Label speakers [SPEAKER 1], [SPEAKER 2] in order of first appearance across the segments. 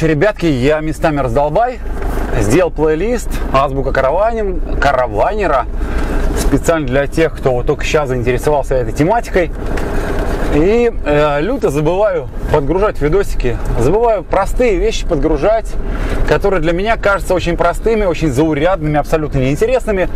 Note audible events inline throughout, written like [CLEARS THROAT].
[SPEAKER 1] Короче, ребятки, я местами раздолбай. Сделал плейлист Азбука караванин, караванера специально для тех, кто вот только сейчас заинтересовался этой тематикой. И э, люто забываю подгружать видосики, забываю простые вещи подгружать, которые для меня кажутся очень простыми, очень заурядными, абсолютно неинтересными.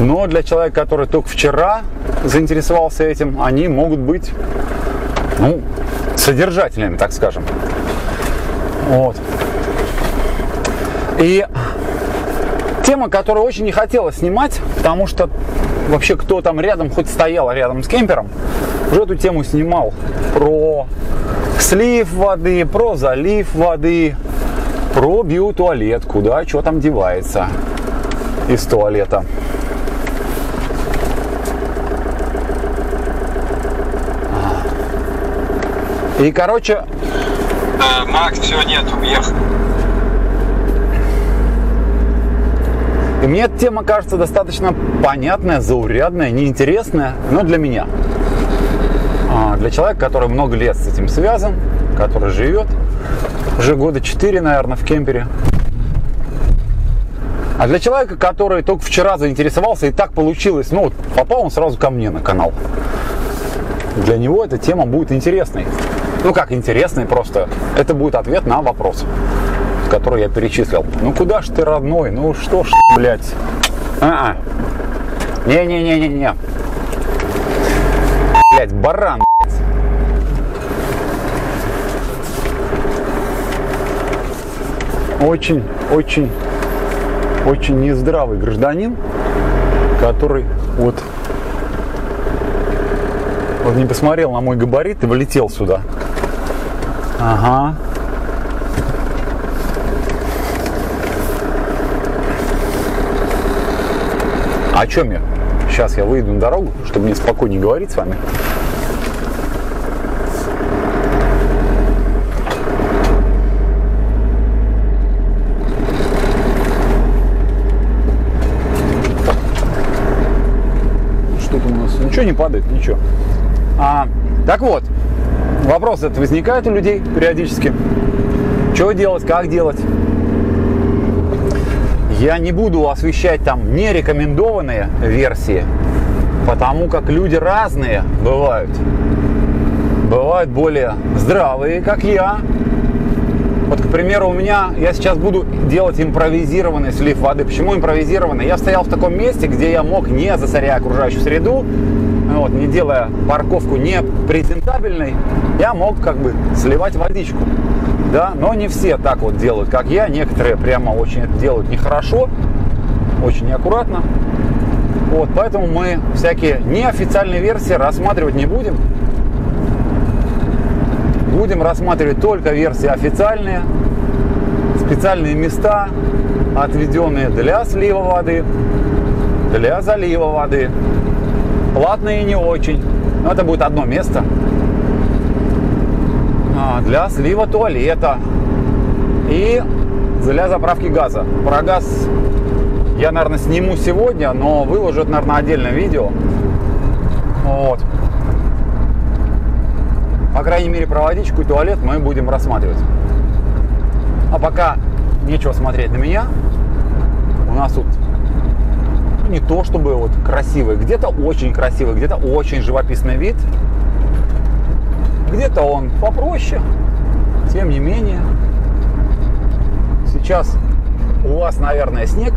[SPEAKER 1] Но для человека, который только вчера заинтересовался этим, они могут быть ну, содержательными, так скажем. Вот. И тема, которую очень не хотелось снимать, потому что вообще кто там рядом, хоть стоял рядом с кемпером, уже эту тему снимал про слив воды, про залив воды, про биотуалет, куда что там девается из туалета. И, короче...
[SPEAKER 2] Э, Макс, все, нет, уехал.
[SPEAKER 1] И мне эта тема кажется достаточно понятная, заурядная, неинтересная, но для меня. А для человека, который много лет с этим связан, который живет, уже года 4, наверное, в кемпере. А для человека, который только вчера заинтересовался и так получилось, ну, попал он сразу ко мне на канал. Для него эта тема будет интересной. Ну, как интересный, просто это будет ответ на вопрос который я перечислил. Ну куда ж ты, родной? Ну что ж, блядь? А-а. Не-не-не-не-не. Блядь, баран, блядь. Очень, очень, очень нездравый гражданин, который вот вот не посмотрел на мой габарит и влетел сюда. Ага, О чем я? Сейчас я выйду на дорогу, чтобы мне спокойнее говорить с вами. Что-то у нас... Ничего не падает, ничего. А, так вот, вопрос этот возникает у людей периодически. Что делать, как делать? Я не буду освещать там нерекомендованные версии, потому как люди разные бывают. Бывают более здравые, как я. Вот, к примеру, у меня, я сейчас буду делать импровизированный слив воды. Почему импровизированный? Я стоял в таком месте, где я мог, не засоряя окружающую среду, вот, не делая парковку не презентабельной, я мог как бы сливать водичку да, но не все так вот делают, как я, некоторые прямо очень это делают нехорошо, очень неаккуратно, вот, поэтому мы всякие неофициальные версии рассматривать не будем, будем рассматривать только версии официальные, специальные места, отведенные для слива воды, для залива воды, платные не очень, но это будет одно место – для слива туалета и для заправки газа. Про газ я, наверное, сниму сегодня, но выложу это, наверное, отдельное видео. Вот. По крайней мере, про водичку и туалет мы будем рассматривать. А пока нечего смотреть на меня. У нас тут не то чтобы вот красивый, где-то очень красивый, где-то очень живописный вид. Где-то он попроще, тем не менее. Сейчас у вас, наверное, снег,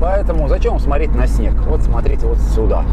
[SPEAKER 1] поэтому зачем смотреть на снег? Вот смотрите вот сюда.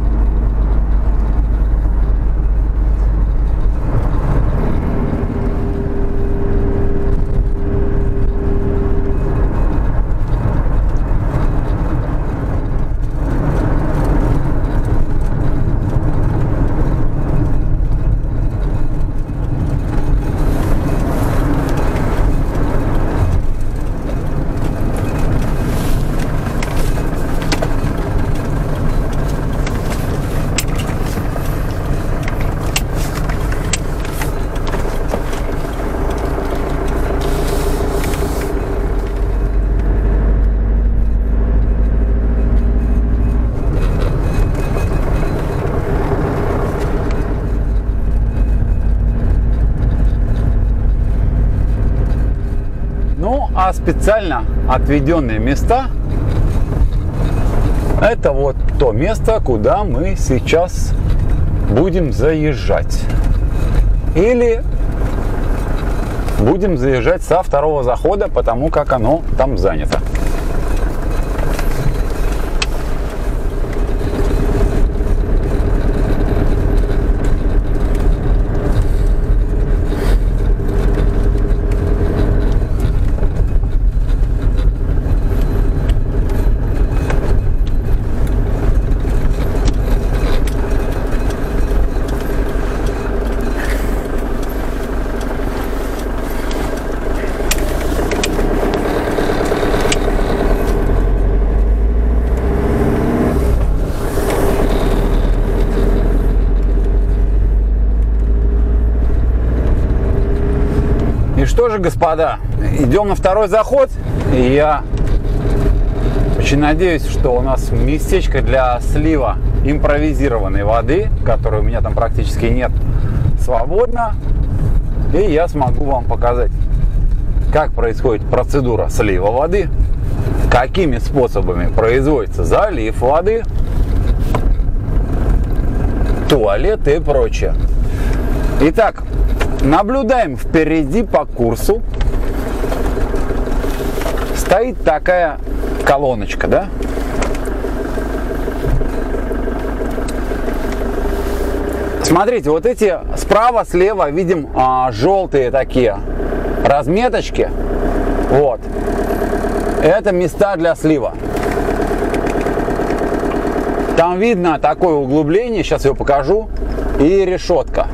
[SPEAKER 1] Специально отведенные места. Это вот то место, куда мы сейчас будем заезжать. Или будем заезжать со второго захода, потому как оно там занято. что же, господа, идем на второй заход. И я очень надеюсь, что у нас местечко для слива импровизированной воды, которой у меня там практически нет, свободно. И я смогу вам показать, как происходит процедура слива воды, какими способами производится залив воды, туалет и прочее. Итак, Наблюдаем впереди по курсу. Стоит такая колоночка, да? Смотрите, вот эти справа, слева видим а, желтые такие разметочки. Вот. Это места для слива. Там видно такое углубление, сейчас я покажу, и решетка.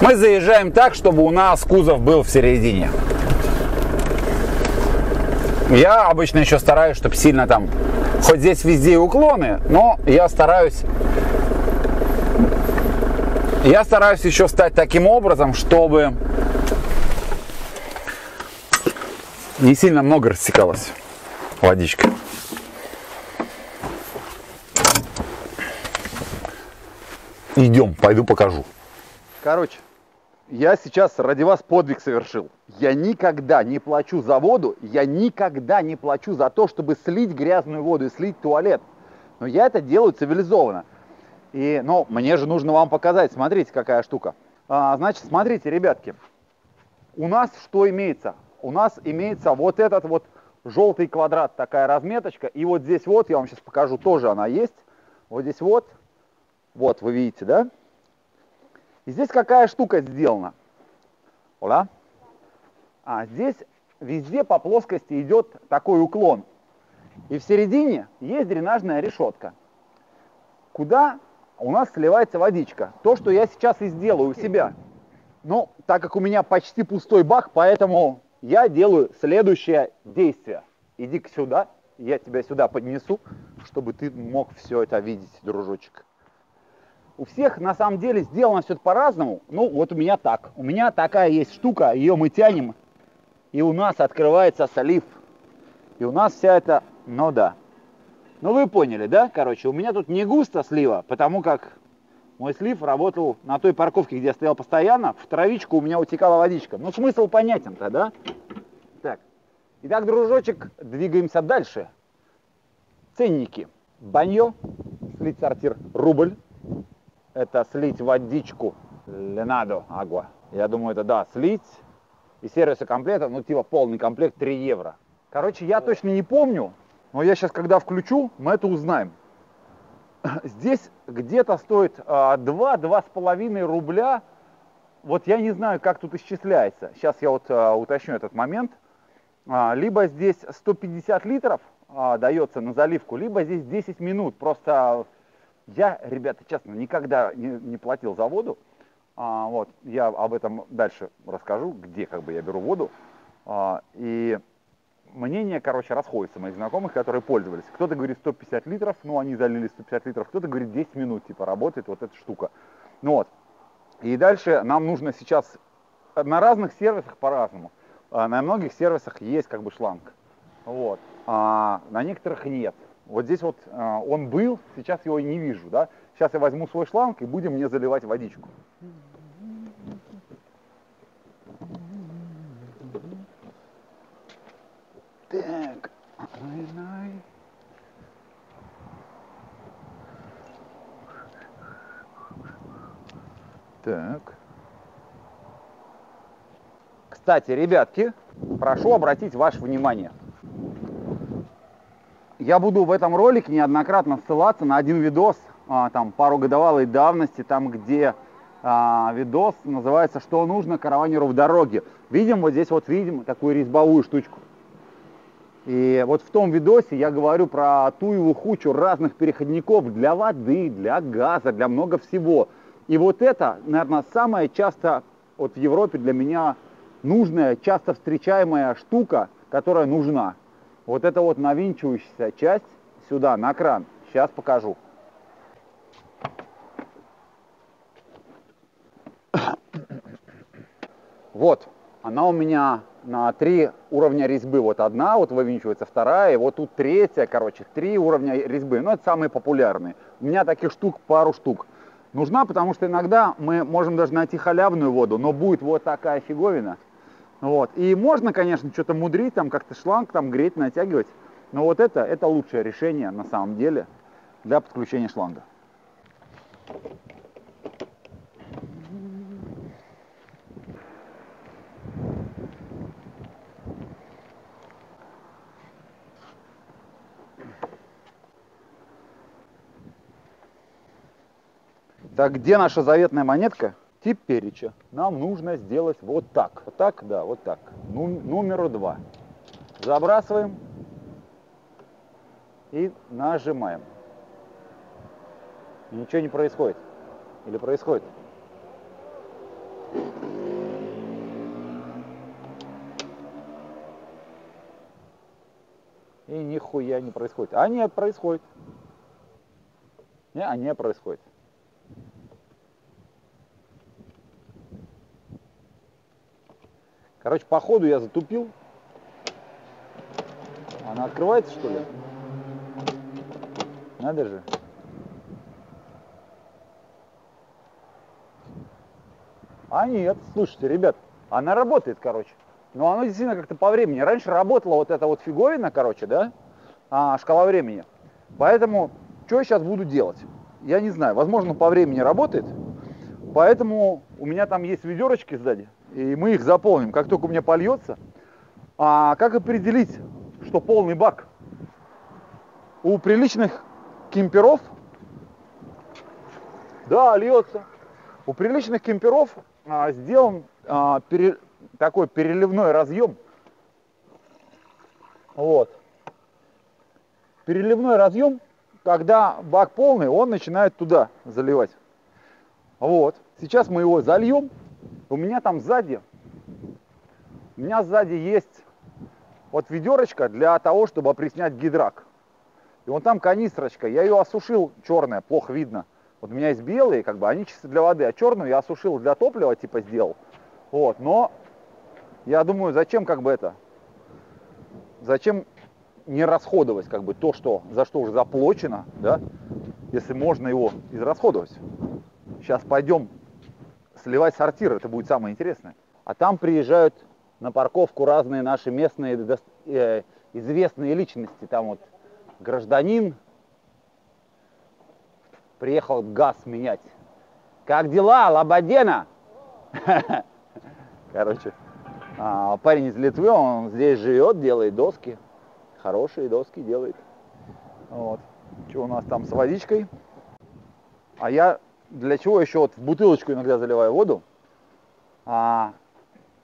[SPEAKER 1] Мы заезжаем так, чтобы у нас кузов был в середине. Я обычно еще стараюсь, чтобы сильно там, хоть здесь везде уклоны, но я стараюсь, я стараюсь еще стать таким образом, чтобы не сильно много растекалась водичка. Идем, пойду покажу.
[SPEAKER 3] Короче, я сейчас ради вас подвиг совершил. Я никогда не плачу за воду, я никогда не плачу за то, чтобы слить грязную воду и слить туалет. Но я это делаю цивилизованно. И, ну, мне же нужно вам показать. Смотрите, какая штука. А, значит, смотрите, ребятки. У нас что имеется? У нас имеется вот этот вот желтый квадрат, такая разметочка. И вот здесь вот, я вам сейчас покажу, тоже она есть. Вот здесь вот. Вот, вы видите, да? И здесь какая штука сделана? Да? А здесь везде по плоскости идет такой уклон. И в середине есть дренажная решетка, куда у нас сливается водичка. То, что я сейчас и сделаю у себя. Но так как у меня почти пустой бак, поэтому я делаю следующее действие. Иди-ка сюда, я тебя сюда поднесу, чтобы ты мог все это видеть, дружочек. У всех на самом деле сделано все по-разному. Ну, вот у меня так. У меня такая есть штука, ее мы тянем, и у нас открывается солив. И у нас вся эта, ну да. Ну вы поняли, да? Короче, у меня тут не густо слива, потому как мой слив работал на той парковке, где я стоял постоянно. В травичку у меня утекала водичка. Ну смысл понятен-то, да? Так. Итак, дружочек, двигаемся дальше. Ценники. Банье, слить сортир рубль это слить водичку Ленадо Агва. Я думаю, это да, слить. И сервиса комплекта, ну типа полный комплект 3 евро. Короче, я точно не помню, но я сейчас, когда включу, мы это узнаем. [CLEARS THROAT] Здесь где-то стоит 2-2,5 а, рубля. Вот я не знаю, как тут исчисляется. Сейчас я вот а, уточню этот момент. А, либо здесь 150 литров дается на заливку, либо здесь 10 минут. Просто я, ребята, честно, никогда не, не платил за воду. А, вот, я об этом дальше расскажу, где как бы я беру воду. А, и мнение, короче, расходится моих знакомых, которые пользовались. Кто-то говорит 150 литров, ну они залили 150 литров, кто-то говорит 10 минут, типа, работает вот эта штука. Ну вот. И дальше нам нужно сейчас на разных сервисах по-разному. А, на многих сервисах есть как бы шланг. Вот. А на некоторых нет. Вот здесь вот э, он был, сейчас его и не вижу, да? Сейчас я возьму свой шланг и будем мне заливать водичку. Так, Так. Кстати, ребятки, прошу обратить ваше внимание – я буду в этом ролике неоднократно ссылаться на один видос, а, там, пару годовалой давности, там, где а, видос называется «Что нужно караванеру в дороге». Видим, вот здесь вот видим такую резьбовую штучку. И вот в том видосе я говорю про ту его хучу разных переходников для воды, для газа, для много всего. И вот это, наверное, самая часто вот в Европе для меня нужная, часто встречаемая штука, которая нужна. Вот это вот навинчивающаяся часть сюда, на кран. Сейчас покажу. Вот, она у меня на три уровня резьбы. Вот одна, вот вывинчивается вторая, и вот тут третья, короче, три уровня резьбы. Ну, это самые популярные. У меня таких штук пару штук. Нужна, потому что иногда мы можем даже найти халявную воду, но будет вот такая фиговина. Вот. И можно, конечно, что-то мудрить, там как-то шланг там греть, натягивать. Но вот это, это лучшее решение на самом деле для подключения шланга. Так где наша заветная монетка? Тип переча. Нам нужно сделать вот так. Вот так, да, вот так. Ну, номеру два. Забрасываем и нажимаем. Ничего не происходит. Или происходит? И нихуя не происходит. А нет, происходит. Не, а не происходит. Короче, по ходу я затупил. Она открывается, что ли? Надо же. А нет, слушайте, ребят, она работает, короче. Но оно действительно как-то по времени. Раньше работала вот эта вот фиговина, короче, да, а, шкала времени. Поэтому, что я сейчас буду делать? Я не знаю, возможно, по времени работает. Поэтому у меня там есть ведерочки сзади и мы их заполним, как только у меня польется. А как определить, что полный бак? У приличных кемперов, да, льется. У приличных кемперов а, сделан а, пере, такой переливной разъем. Вот. Переливной разъем, когда бак полный, он начинает туда заливать. Вот. Сейчас мы его зальем у меня там сзади, у меня сзади есть вот ведерочка для того, чтобы опреснять гидрак. И вон там канистрочка, я ее осушил, черная, плохо видно. Вот у меня есть белые, как бы, они чисто для воды, а черную я осушил для топлива, типа, сделал. Вот, но я думаю, зачем как бы это, зачем не расходовать как бы то, что, за что уже заплачено, да, если можно его израсходовать. Сейчас пойдем сливать сортир, это будет самое интересное. А там приезжают на парковку разные наши местные э, известные личности. Там вот гражданин приехал газ менять. Как дела, Лободена? [LAUGHS] Короче, а, парень из Литвы, он здесь живет, делает доски. Хорошие доски делает. Вот. Что у нас там с водичкой? А я для чего еще вот в бутылочку иногда заливаю воду. А,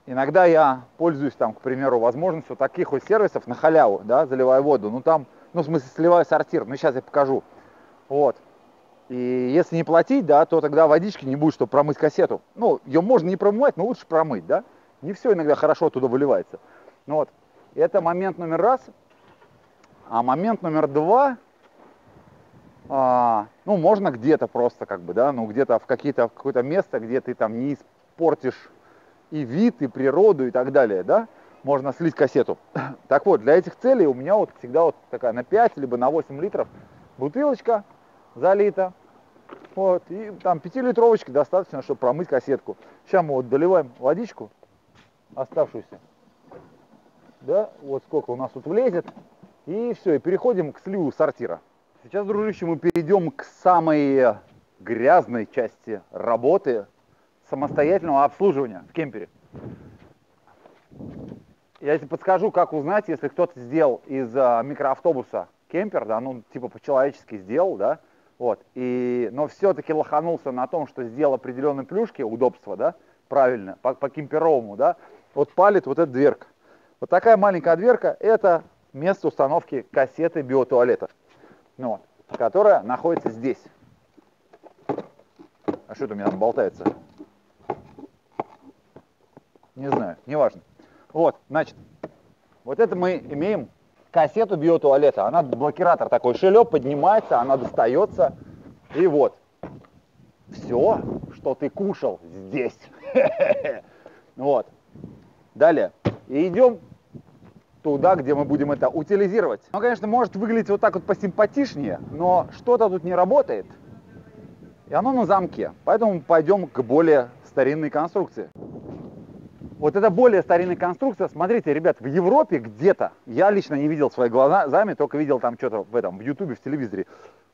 [SPEAKER 3] иногда я пользуюсь там, к примеру, возможностью таких вот сервисов на халяву, да, заливаю воду. Ну там, ну в смысле сливаю сортир, ну сейчас я покажу. Вот. И если не платить, да, то тогда водички не будет, чтобы промыть кассету. Ну, ее можно не промывать, но лучше промыть, да. Не все иногда хорошо оттуда выливается. Ну вот. Это момент номер раз. А момент номер два – а, ну, можно где-то просто, как бы, да, ну, где-то в какие-то, в какое-то место, где ты там не испортишь и вид, и природу, и так далее, да, можно слить кассету. [CLEARS THROAT] Так вот, для этих целей у меня вот всегда вот такая на 5 либо на 8 литров бутылочка залита, вот, и там 5-литровочки достаточно, чтобы промыть кассетку. Сейчас мы вот доливаем водичку, оставшуюся. да, вот сколько у нас тут влезет, и все, и переходим к сливу сортира. Сейчас, дружище, мы перейдем к самой грязной части работы самостоятельного обслуживания в кемпере. Я тебе подскажу, как узнать, если кто-то сделал из а, микроавтобуса кемпер, да, ну, типа по-человечески сделал, да, вот, и, но все-таки лоханулся на том, что сделал определенные плюшки, удобства, да, правильно, по, по кемперовому, да, вот палит вот эта дверка. Вот такая маленькая дверка – это место установки кассеты биотуалета, ну, которая находится здесь. А что это у меня там болтается? Не знаю, неважно. Вот, значит, вот это мы имеем кассету биотуалета. Она блокиратор такой шелеп, поднимается, она достается. И вот, все, что ты кушал здесь. [LAUGHS] Вот. Далее. И идем туда, где мы будем это утилизировать. Ну, конечно, может выглядеть вот так вот посимпатичнее, но что-то тут не работает. И оно на замке. Поэтому пойдем к более старинной конструкции. Вот это более старинная конструкция. Смотрите, ребят, в Европе где-то, я лично не видел своими глазами, только видел там что-то в этом, в Ютубе, в телевизоре,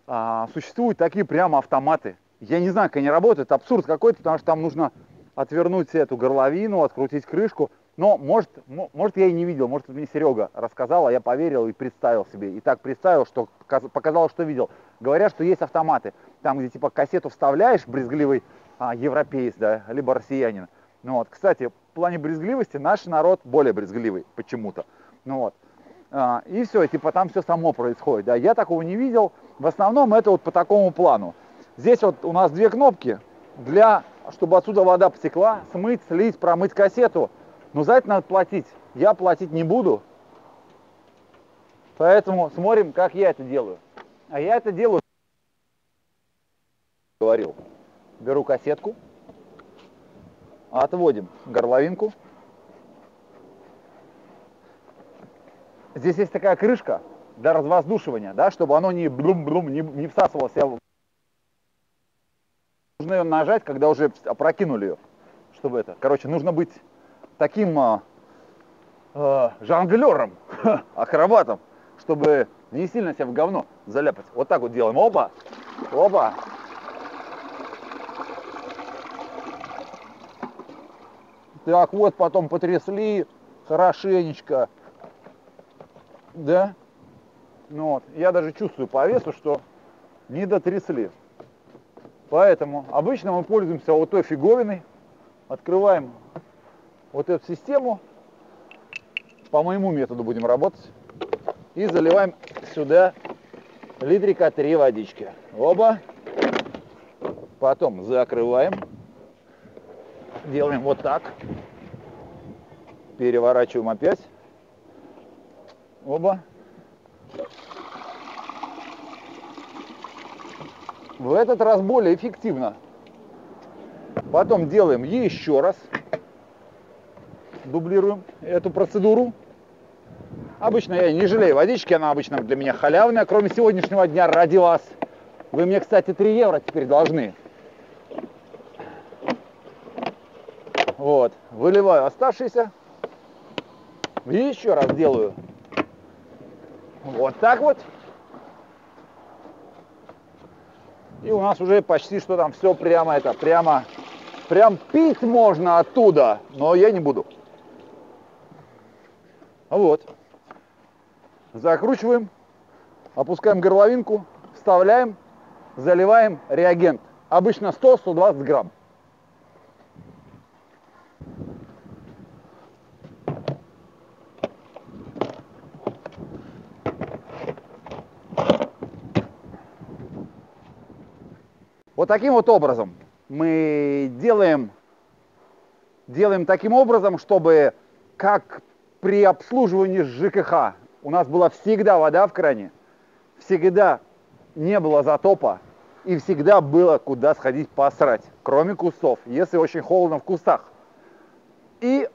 [SPEAKER 3] а, существуют такие прямо автоматы. Я не знаю, как они работают, абсурд какой-то, потому что там нужно отвернуть эту горловину, открутить крышку. Но, может, может я и не видел, может, мне Серега рассказал, а я поверил и представил себе. И так представил, что показал, что видел. Говорят, что есть автоматы, там, где типа кассету вставляешь, брезгливый а, европеец, да, либо россиянин. Ну вот, кстати, плане брезгливости наш народ более брезгливый почему-то. Ну вот. А, и все, типа там все само происходит. Да. Я такого не видел. В основном это вот по такому плану. Здесь вот у нас две кнопки для, чтобы отсюда вода потекла, смыть, слить, промыть кассету. Но за это надо платить. Я платить не буду. Поэтому смотрим, как я это делаю. А я это делаю, говорил. Беру кассетку, Отводим горловинку. Здесь есть такая крышка для развоздушивания, да, чтобы оно не блум-блум, не, не всасывалось. Нужно ее нажать, когда уже опрокинули ее, чтобы это. Короче, нужно быть таким э, э, жонглером, акробатом, чтобы не сильно себя в говно заляпать. Вот так вот делаем. Опа, опа, Так вот, потом потрясли хорошенечко. Да? Ну вот, я даже чувствую по весу, что не дотрясли. Поэтому обычно мы пользуемся вот той фиговиной. Открываем вот эту систему. По моему методу будем работать. И заливаем сюда литрика 3 водички. Оба. Потом закрываем делаем вот так. Переворачиваем опять. Оба. В этот раз более эффективно. Потом делаем еще раз. Дублируем эту процедуру. Обычно я не жалею водички, она обычно для меня халявная, кроме сегодняшнего дня ради вас. Вы мне, кстати, 3 евро теперь должны. Вот, выливаю оставшийся. И еще раз делаю. Вот так вот. И у нас уже почти что там все прямо это, прямо, прям пить можно оттуда, но я не буду. Вот. Закручиваем, опускаем горловинку, вставляем, заливаем реагент. Обычно 100-120 грамм. Вот таким вот образом мы делаем, делаем таким образом, чтобы как при обслуживании ЖКХ у нас была всегда вода в кране, всегда не было затопа и всегда было куда сходить посрать, кроме кустов, если очень холодно в кустах. И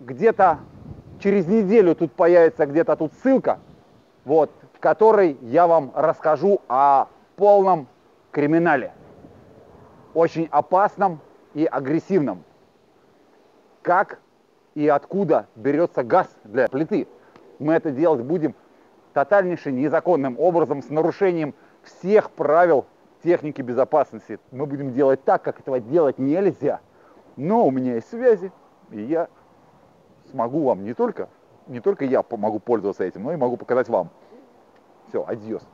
[SPEAKER 3] где-то через неделю тут появится где-то тут ссылка, вот, в которой я вам расскажу о полном криминале, очень опасном и агрессивном. Как и откуда берется газ для плиты. Мы это делать будем тотальнейше незаконным образом, с нарушением всех правил техники безопасности. Мы будем делать так, как этого делать нельзя. Но у меня есть связи, и я смогу вам не только, не только я могу пользоваться этим, но и могу показать вам. Все, адьос.